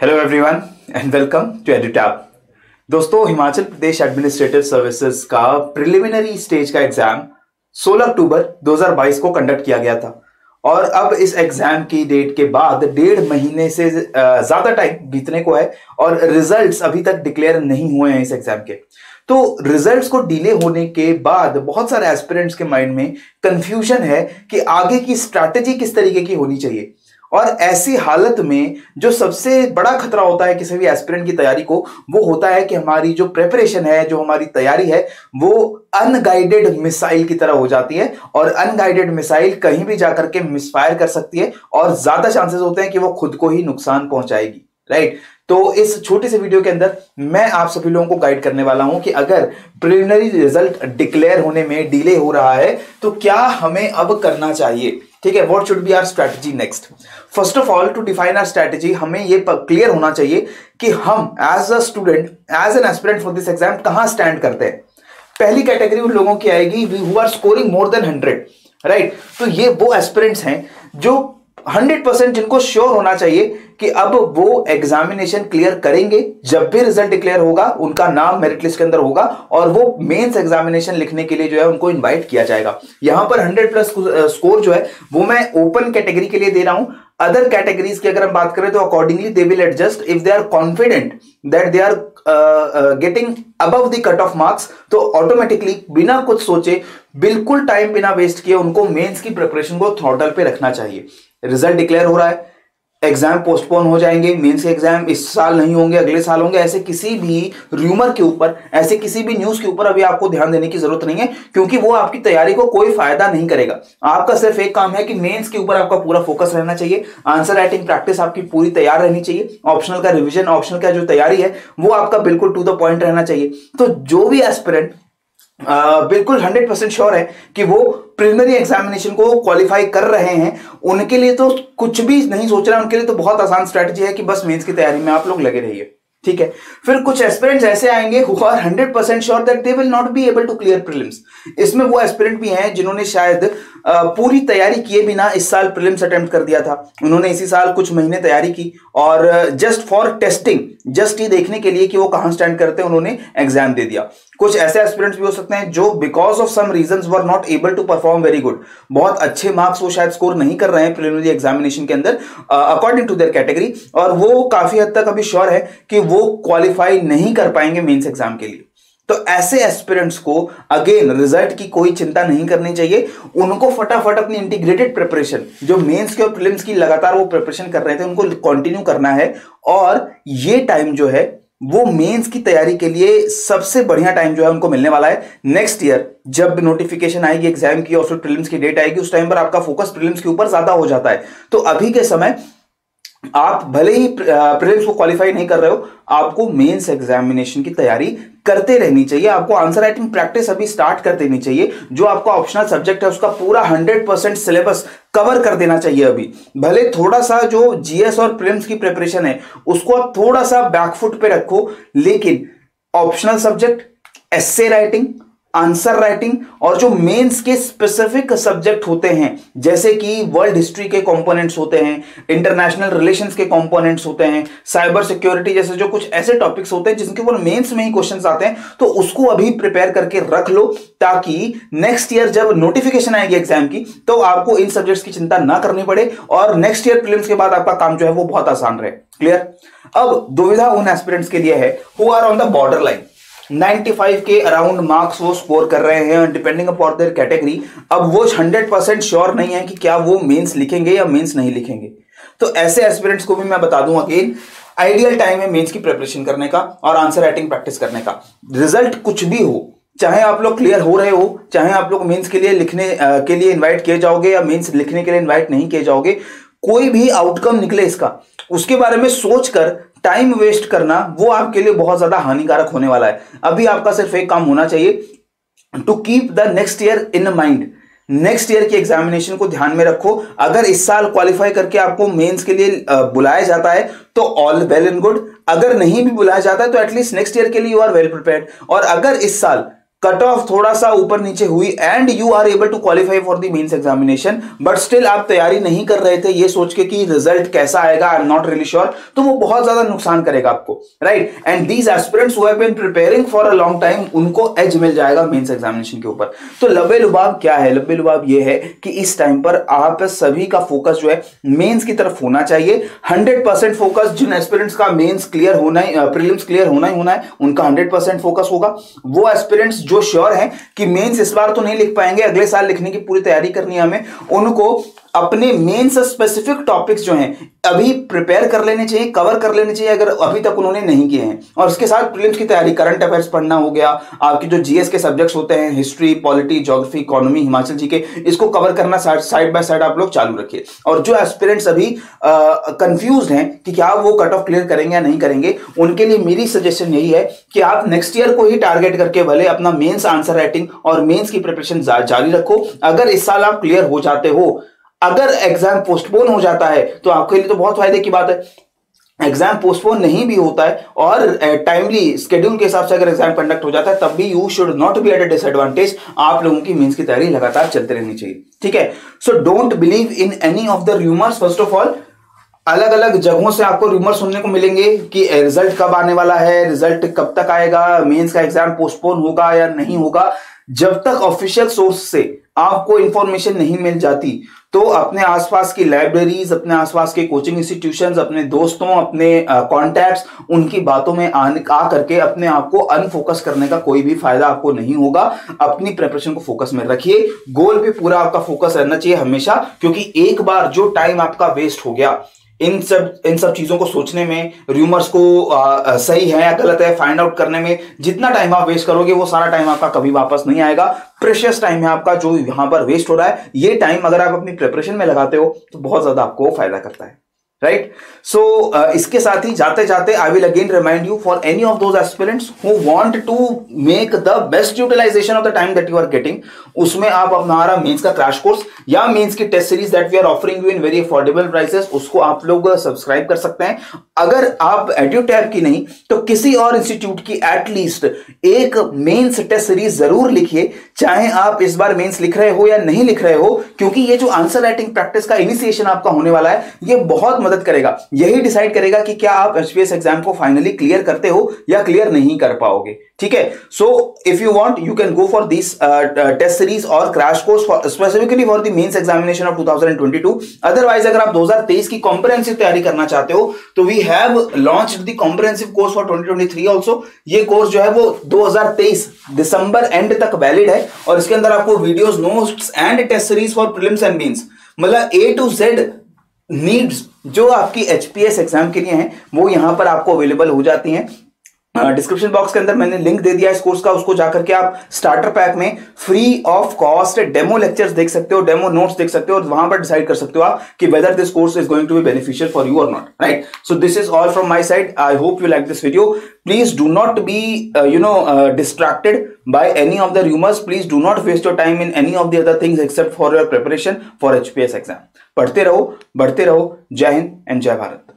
Hello everyone and welcome to Edutap दोस्तों, Himachal Pradesh administrative services का preliminary stage का exam 16 अक्टूबर 2022 को कंडक्ट किया गया था। और अब इस एग्ज़ाम की डेट के बाद डेढ़ महीने से ज़्यादा टाइम बीतने को है और रिजल्ट्स अभी तक डिक्लेयर नहीं हुए हैं इस एग्ज़ाम के। तो रिजल्ट्स को डिले होने के बाद बहुत सारे एस्पिरेंट्स के माइंड में कंफ्यूजन है कि आगे की स्ट्रैटेजी किस तरीके की होनी चाहिए। और ऐसी हालत में जो सबसे बड़ा खतरा होता है किसी भी एस्पिरेंट की तैयारी को, वो होता है कि हमारी जो प्रेपरेशन है, जो हमारी तैयारी है, वो अनगाइडेड मिसाइल की तरह हो जाती है और अनगाइडेड मिसाइल कहीं भी जाकर के मिसफायर कर सकती है और ज़्यादा चांसेस होते हैं कि वो खुद को ही नुकसान पहुंचाएगी राइट तो इस छोटे से वीडियो के अंदर मैं आप सभी लोगों को गाइड करने वाला हूँ कि अगर प्रिलिमिनरी रिज़ल्ट डिक्लेयर होने में डिले हो रहा है तो क्या हमें अब करना चाहिए? ठीक है what should be our strategy next first of all to define our strategy हमें ये क्लियर होना चाहिए कि हम as a student as an aspirant for this exam कहाँ स्टैंड करते हैं? पहली कैटेगरी उन लोगों की आएगी who are scoring more than hundred right तो ये वो एस्पिरेंट्स हैं जो हंड्रेड परसेंट जिनको श्योर होना चाहिए कि अब वो एग्जामिनेशन क्लियर करेंगे, जब भी रिज़ल्ट डिक्लेयर होगा, उनका नाम मेरिट लिस्ट के अंदर होगा और वो मेंस एग्जामिनेशन लिखने के लिए जो है उनको इनवाइट किया जाएगा। यहाँ पर 100 प्लस स्कोर जो है, वो मैं ओपन कैटेगरी के लिए दे रहा हूँ। अदर कैटेगरीज की अगर हम बात करें तो accordingly they will adjust if they are confident that they are getting above the cut off marks तो ऑटोमेटिकली बिना कुछ सोचे, बिल्कुल टाइम बिना वेस्ट किए उनको मेंस की प्रिपरेशन को थ्रॉटल पे रखना चाहिए। रिज़ल्ट डिक्लेयर हो रहा है। एग्ज़ाम पोस्टपोन हो जाएँगे मेंस के एग्ज़ाम इस साल नहीं होंगे, अगले साल होंगे, ऐसे किसी भी र्यूमर के ऊपर, ऐसे किसी भी न्यूज़ के ऊपर अभी आपको ध्यान देने की ज़रूरत नहीं है, क्योंकि वो आपकी तैयारी को कोई फ़ायदा नहीं करेगा। आपका सिर्फ़ एक काम है कि मेंस के ऊपर आपका पूरा फोकस रहना चाहिए आंसर राइटिंग प्रैक्टिस आपकी पूरी तैयार रहनी चाहिए ऑप्शनल का रिविजन ऑप्शनल का जो तैयारी है, वो आपका बिल्कुल टू द पॉइंट रहना चाहिए। तो जो भी एस्पिरेंट बिल्कुल हंड्रेड परसेंट श्योर है कि वो प्रिलिमिनरी एग्जामिनेशन को क्वालिफाई कर रहे हैं। उनके लिए तो कुछ भी नहीं सोच रहे, उनके लिए तो बहुत आसान स्ट्रेटजी है कि बस मेंस की तैयारी में आप लोग लगे रहिए, ठीक है? फिर कुछ एस्पिरेंट्स ऐसे आएँगे who are hundred percent sure that they will not be able to clear prelims इसमें वो एस्पिरेंट भी हैं जिन्होंने शायद पूरी तैयारी किए बिना इस साल प्रीलिम्स अटेम्प्ट कर दिया था। उन्होंने इसी साल कुछ महीने तैयारी की और जस्ट फॉर टेस्टिंग जस्ट ये देखने के लिए कि वो कहाँ स्टैंड करते हैं, उन्होंने एग्ज़ाम दे दिया। कुछ ऐसे एस्पिरेंट्स भी हो सकते हैं जो because of some reason were not able to perform very good बहुत अच्छे मार्क्स वो शायद स्कोर नहीं कर रहे हैं प्रिलिमिनरी एग्जामिनेशन के अंदर अकॉर्डिंग टू देयर कैटेगरी और वो काफ़ी हद तक अभी श्योर है कि वो क्वालिफाई नहीं कर पाएँगे मेन्स एग्ज़ाम के लिए। तो ऐसे एस्पिरेंट्स को अगेन रिज़ल्ट की कोई चिंता नहीं करनी चाहिए। उनको फटाफट अपनी इंटीग्रेटेड प्रिपरेशन जो मेंस के और प्रीलिम्स की लगातार वो प्रिपरेशन कर रहे थे, उनको कंटिन्यू करना है। और ये टाइम जो है, वो मेंस की तैयारी के लिए सबसे बढ़िया टाइम जो है, उनको मिलने वाला है। नेक्स्ट ईयर जब नोटिफिकेशन आएगी एग्ज़ाम की और फिर प्रीलिम्स की डेट आएगी, उस टाइम पर आपका फोकस प्रीलिम्स के ऊपर ज़्यादा हो जाता है। तो अभी के समय, आप भले ही प्रीलिम्स को क्वालिफाई नहीं कर रहे हो, आपको मेंस एग्जामिनेशन की तैयारी करते रहनी चाहिए। आपको आंसर राइटिंग प्रैक्टिस अभी स्टार्ट कर देनी चाहिए। जो आपका ऑप्शनल सब्जेक्ट है, उसका पूरा 100 परसेंट सिलेबस कवर कर देना चाहिए अभी। भले थोड़ा सा जो जीएस और प्रिम्स की प्रिपरेशन है, उसको आप थोड़ा सा बैकफुट पे रखो, लेकिन optional subject S writing answer writing और जो मेंस के स्पेसिफिक सब्जेक्ट होते हैं, जैसे कि वर्ल्ड हिस्ट्री के कंपोनेंट्स होते हैं इंटरनेशनल रिलेशंस के कंपोनेंट्स होते हैं साइबर सिक्योरिटी जैसे जो कुछ ऐसे टॉपिक्स होते हैं जिनके ऊपर मेंस में ही क्वेश्चंस आते हैं तो उसको अभी प्रिपेयर करके रख लो ताकि नेक्स्ट ईयर जब नोटिफिकेशन आएगी एग्ज़ाम की तो आपको इन सब्जेक्ट्स की चिंता ना करनी पड़े और नेक्स्ट ईयर प्रीलिम्स के बाद आपका काम जो है वो बहुत आसान रहे। क्लियर अब दुविधा उन एस्पिरेंट्स के लिए है who are on the border line 95 के अराउंड मार्क्स वो स्कोर कर रहे हैं डिपेंडिंग अपॉन देयर कैटेगरी अब वो 100 परसेंट श्योर नहीं है कि क्या वो मेंस लिखेंगे या मेंस नहीं लिखेंगे. तो ऐसे एस्पिरेंट्स को भी मैं बता दूँ अगेन आइडियल टाइम है मेंस की प्रिपरेशन करने का और आंसर राइटिंग प्रैक्टिस करने का. रिज़ल्ट कुछ भी हो, चाहे आप लोग क्लियर हो रहे हो, चाहे आप लोग मेंस के लिए लिखने के लिए इनवाइट किए जाओगे या मेंस लिखने के लिए इनवाइट नहीं किए जाओगे, कोई भी आउटकम निकले इसका, उसके बारे में सोचकर टाइम वेस्ट करना वो आपके लिए बहुत ज़्यादा हानिकारक होने वाला है। अभी आपका सिर्फ़ एक काम होना चाहिए to keep the next year in mind next year की एग्जामिनेशन को ध्यान में रखो। अगर इस साल क्वालिफाई करके आपको मेंस के लिए बुलाया जाता है तो ऑल वेल एंड गुड अगर नहीं भी बुलाया जाता है तो एटलीस्ट नेक्स्ट ईयर के लिए यू आर वेल प्रिपेयर्ड और अगर इस साल कट ऑफ़ थोड़ा सा ऊपर नीचे हुई and you are able to qualify for the mains examination but still आप तैयारी नहीं कर रहे थे ये सोच के कि रिज़ल्ट कैसा आएगा I am not really sure तो वो बहुत ज़्यादा नुकसान करेगा आपको right and these aspirants who have been preparing for a long time उनको एज मिल जाएगा मेंस एग्जामिनेशन के ऊपर। तो लबे लुबाब क्या है? लबे लुबाब ये है कि इस टाइम पर आप सभी का फोकस जो है मेन्स की तरफ़ होना चाहिए। हंड्रेड परसेंट फोकस जिन एस्पिरेंट्स का मेन्स क्लियर होना ही प्रीलिम्स क्लियर होना ही होना है, उनका हंड्रेड परसेंट फोकस होगा। वो एस्पिरेंट्स जो श्योर है कि मेन्स इस बार तो नहीं लिख पाएँगे, अगले साल लिखने की पूरी तैयारी करनी है हमें, उनको अपने मेंस स्पेसिफिक टॉपिक्स जो हैं, अभी प्रिपेयर कर लेने चाहिए कवर कर लेने चाहिए, अगर अभी तक उन्होंने नहीं किए हैं। और उसके साथ प्रीलिम्स की तैयारी करंट अफेयर्स पढ़ना हो गया, आपकी जो जीएस के सब्जेक्ट्स होते हैं history polity geography economy Himachal G K इसको कवर करना साइड बाय साइड आप लोग चालू रखिए। और जो एस्पिरेंट्स अभी कंफ्यूज हैं कि क्या वो कट ऑफ़ क्लियर करेंगे या नहीं करेंगे, उनके लिए मेरी सजेशन यही है कि आप नेक्स्ट ईयर को ही टारगेट करके भले अपना मेन्स आंसर राइटिंग और मेन्स की प्रिपरेशन जारी रखो। अगर इस साल आप क्लियर हो जाते हो अगर एग्ज़ाम पोस्टपोन हो जाता है तो आपके लिए तो बहुत फ़ायदे की बात है। एग्ज़ाम पोस्टपोन नहीं भी होता है और टाइमली स्केड्यूल के हिसाब से अगर एग्ज़ाम कंडक्ट हो जाता है, तब भी you should not be at a disadvantage आप लोगों की मीन्स की तैयारी लगातार चलते रहनी चाहिए, ठीक है? So don't believe in any of the rumours first of all अलग अलग जगहों से आपको रूमर सुनने को मिलेंगे कि रिज़ल्ट कब आने वाला है रिज़ल्ट कब तक आएगा मेंस का एग्ज़ाम पोस्टपोन होगा या नहीं होगा। जब तक ऑफिशियल सोर्स से आपको इंफॉर्मेशन नहीं मिल जाती तो अपने आसपास की लाइब्रेरीज अपने आसपास के कोचिंग इंस्टीट्यूशंस अपने दोस्तों, अपने कॉन्टैक्ट्स उनकी बातों में आने, आ करके अपने आप को अनफोकस करने का कोई भी फ़ायदा आपको नहीं होगा। अपनी प्रिपरेशन को फोकस में रखिए। गोल पे पूरा आपका फोकस रहना चाहिए हमेशा, क्योंकि एक बार जो टाइम आपका वेस्ट हो गया इन सब इन सब चीज़ों को सोचने में र्यूमर्स को आ, सही है या गलत है फाइंड आउट करने में जितना टाइम आप वेस्ट करोगे वो सारा टाइम आपका कभी वापस नहीं आएगा। प्रेशियस टाइम है आपका जो यहाँ पर वेस्ट हो रहा है। ये टाइम अगर आप अपनी प्रिपरेशन में लगाते हो तो बहुत ज़्यादा आपको फ़ायदा करता है। राइट सो इसके साथ ही जाते जाते I will again remind you for any of those aspirants who want to make the best utilisation of the time that you are getting उसमें आप हमारा मेंस का क्रैश कोर्स या मेंस की test series that we are offering you in very affordable prices उसको आप लोग subscribe कर सकते हैं अगर आप एड्यूटैब की नहीं तो किसी और इंस्टीट्यूट की एटलीस्ट एक मेंस टेस्ट सीरीज़ ज़रूर लिखिए चाहे आप इस बार मेंस लिख रहे हो या नहीं लिख रहे हो क्योंकि ये जो आंसर राइटिंग प्रैक्टिस का इनिशिएशन आपका होने वाला है ये बहुत मदद करेगा। यही डिसाइड करेगा कि क्या आप एचपीएस एग्ज़ाम को फाइनली क्लियर करते हो या क्लियर नहीं कर पाओगे। ठीक है? So if you want you can go for this test series और crash course specifically for the mains examination of 2022 otherwise अगर आप 2023 की कॉम्प्रिहेंसिव तैयारी करना चाहते हो तो we have launched the comprehensive course for 2023 also ये कोर्स जो है वो 2023 दिसंबर एंड तक वैलिड है और इसके अंदर आपको videos notes and test series for prelims and mains मतलब ए टू जेड नीड्स जो आपकी एचपीएस एग्ज़ाम के लिए हैं, वो यहाँ पर आपको अवेलेबल हो जाती हैं। डिस्क्रिप्शन बॉक्स के अंदर मैंने लिंक दे दिया इस कोर्स का, उसको जाकर के आप स्टार्टर पैक में free of cost demo lectures देख सकते हो डेमो नोट्स देख सकते हो और वहाँ पर डिसाइड कर सकते हो आप कि whether this course is going to be beneficial for you और not right so this is all from my side I hope you like this video please do not be you know distracted by any of the rumours please do not waste your time in any of the other things except for your preparation for HPS exam पढ़ते रहो बढ़ते रहो जय Hind and जय भारत